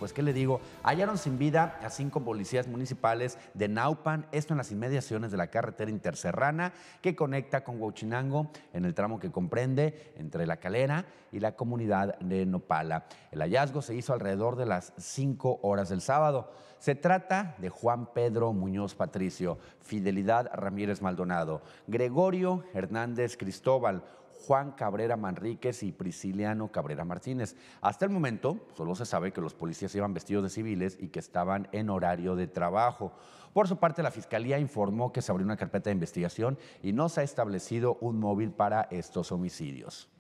pues qué le digo, hallaron sin vida a cinco policías municipales de Naupan, esto en las inmediaciones de la carretera interserrana que conecta con Huachinango en el tramo que comprende entre La Calera y la comunidad de Nopala. El hallazgo se hizo alrededor de las 5 horas del sábado. Se trata de Juan Pedro Muñoz Patricio, Fidelidad Ramírez Maldonado, Gregorio Hernández Cristóbal, Juan Cabrera Manríquez y Prisciliano Cabrera Martínez. Hasta el momento, solo se sabe que los policías iban vestidos de civiles y que estaban en horario de trabajo. Por su parte, la Fiscalía informó que se abrió una carpeta de investigación y no se ha establecido un móvil para estos homicidios.